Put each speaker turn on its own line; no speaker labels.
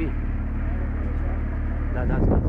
copii? Da, da, stați.